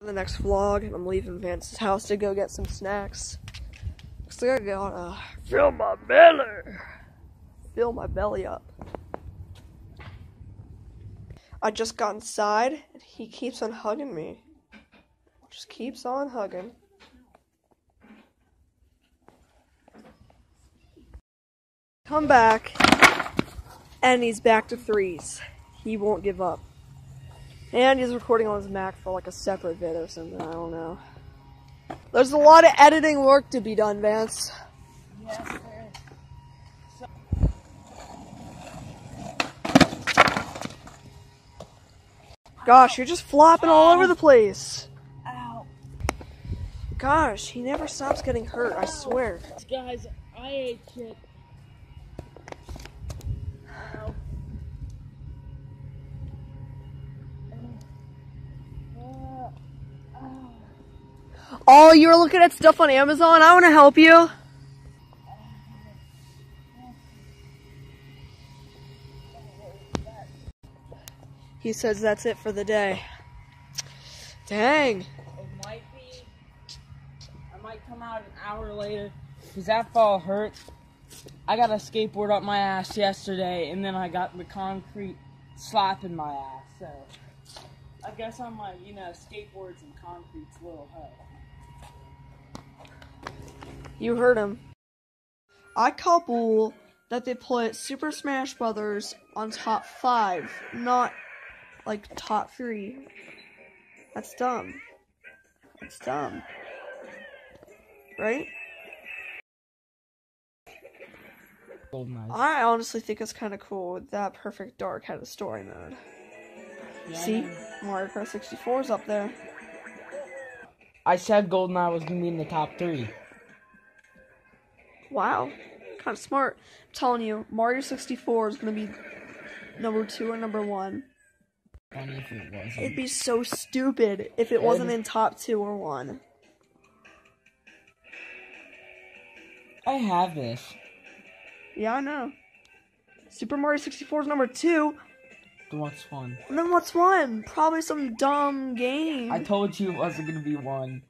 the next vlog. I'm leaving Vance's house to go get some snacks. Cause I gotta uh, fill my belly. Fill my belly up. I just got inside and he keeps on hugging me. Just keeps on hugging. Come back and he's back to threes. He won't give up. And he's recording on his Mac for like a separate vid or something, I don't know. There's a lot of editing work to be done, Vance. Yes, there. Gosh, you're just flopping all over the place. Ow. Gosh, he never stops getting hurt, I swear. Guys, I ate shit. Oh, you were looking at stuff on Amazon? I want to help you. He says that's it for the day. Dang. It might be. I might come out an hour later because that fall hurt. I got a skateboard up my ass yesterday, and then I got the concrete slapping my ass. So I guess I'm like, you know, skateboards and concrete's a little help. You heard him. I call bull that they put Super Smash Brothers on top five, not like top three. That's dumb. That's dumb. Right? Golden I honestly think it's kind of cool that Perfect Dark had a story mode. See? Mario Kart 64 is up there. I said GoldenEye was gonna be in the top three. Wow. Kind of smart. I'm telling you, Mario 64 is going to be number two or number one. It wasn't. It'd be so stupid if it wasn't in top two or one. I have this. Yeah, I know. Super Mario 64 is number two. Then what's one? And then what's one? Probably some dumb game. I told you it wasn't gonna be one.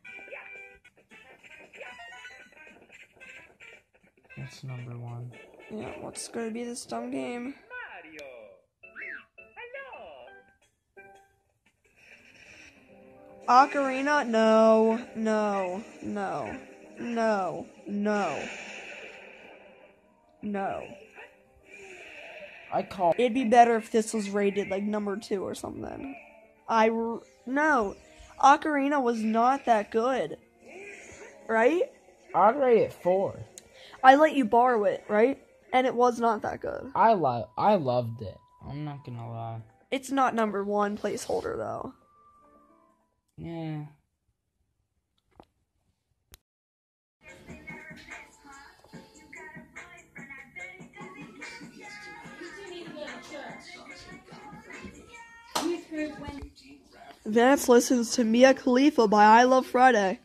That's number one. yeah, what's gonna be this dumb game? Ocarina? No, no, no, no, no, no. I call. It'd be better if this was rated like number two or something. I r- no, Ocarina was not that good, right? I'd rate it four. I let you borrow it, right? And it was not that good. I love. I loved it. I'm not gonna lie. It's not number one placeholder though. Yeah. Vance listens to Mia Khalifa by iLOVEFRIDAY.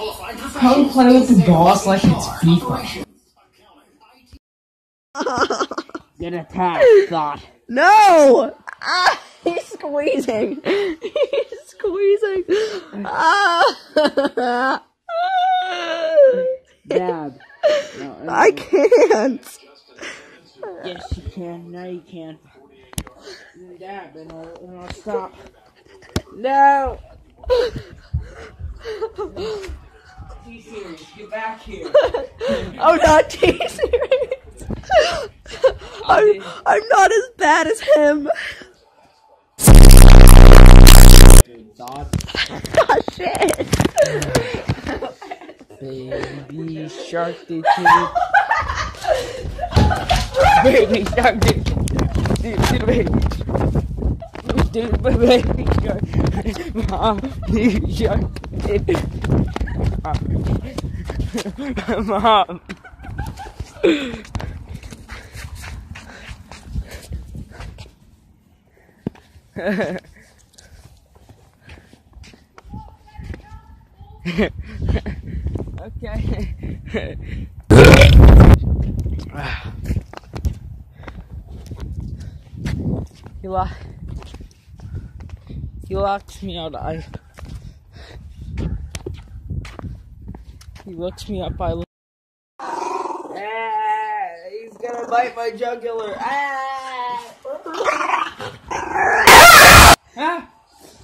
Come play with the boss like it's FIFA. Get attacked, thought. No! Ah, he's squeezing. He's squeezing. Ah. Dab. No, I can't. Yes, you can. No, you can. Dab, and I'll, and I'll stop. No! Be serious. Get back here. I'm not teasing. I'm, I'm not as bad as him. Dot. Oh shit. Baby shark doo doo. Baby shark doo doo doo baby. Do baby shark. Mommy shark. Mom. okay. you li- He locks me out. I. He looks me up. I look. Ah, he's gonna bite my jugular. Ah! ah!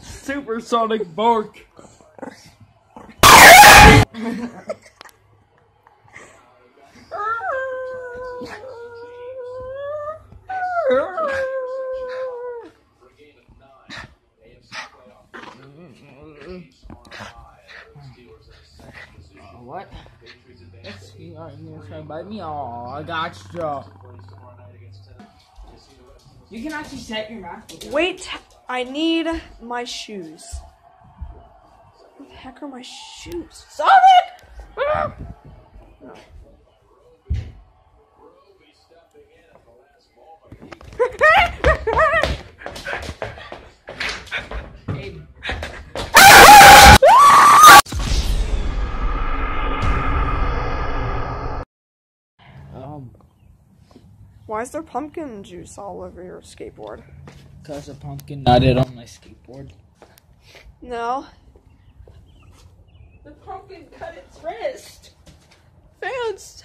Supersonic bark. what? Let's see. Alright, you're gonna try to bite me? Oh, I got you. You can actually set your mouth. with. Wait, I need my shoes. Where the heck are my shoes? Sonic! Ah! Hey, is there pumpkin juice all over your skateboard? cause a pumpkin nutted on my skateboard. No. The pumpkin cut its wrist. Vance,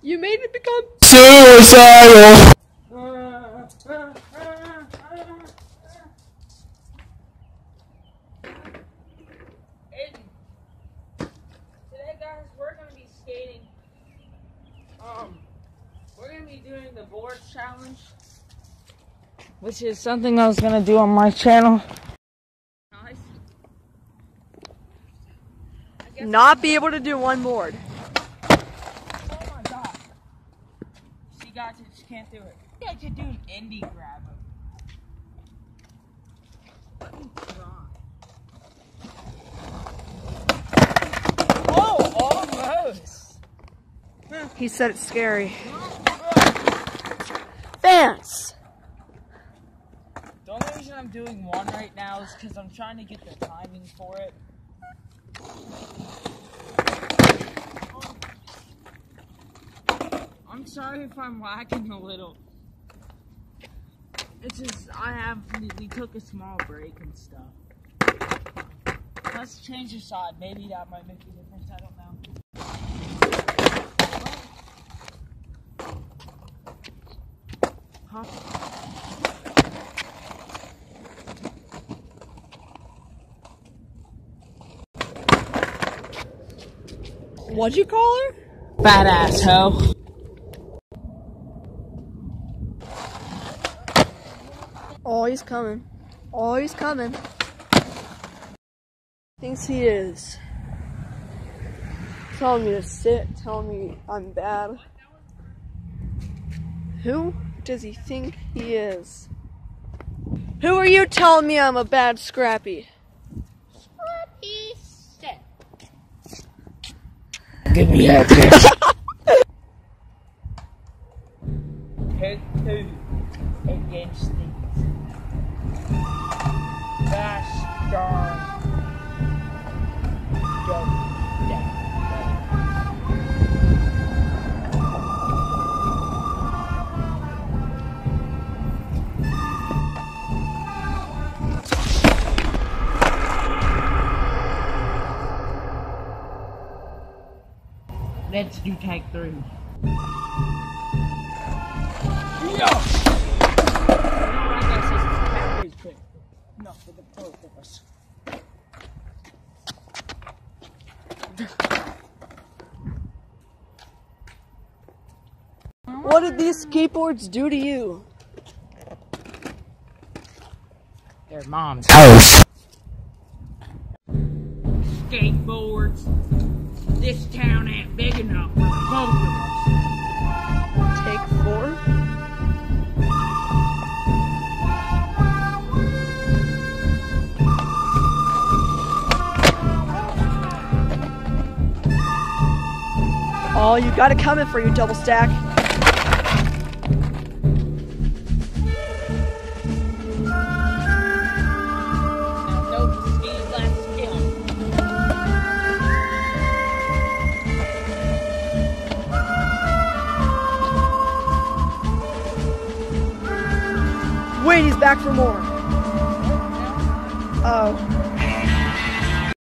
you made it become. Suicidal. Today, guys, we're gonna be skating. Um, we're gonna be doing the board challenge, which is something I was gonna do on my channel. Guys, Not be able to do one board. Oh my god. She guys, I just can't do it. I could do an indie grab. Oh, almost. He said it's scary. Vance! The only reason I'm doing one right now is because I'm trying to get the timing for it. I'm sorry if I'm lacking a little. It's just I have we took a small break and stuff. Let's change the side. Maybe that might make a difference. I don't know. What'd you call her? Badass hoe. Oh, he's coming. Oh, he's coming. Thinks he is. Telling me to sit, telling me I'm bad. Who does he think he is? Who are you telling me I'm a bad Scrappy? Give me that Let's do tag three. No! No, for the both of us. What did these skateboards do to you? Their mom's house. Skateboards. This town Oh, you got it coming for you, double stack. Wait, he's back for more.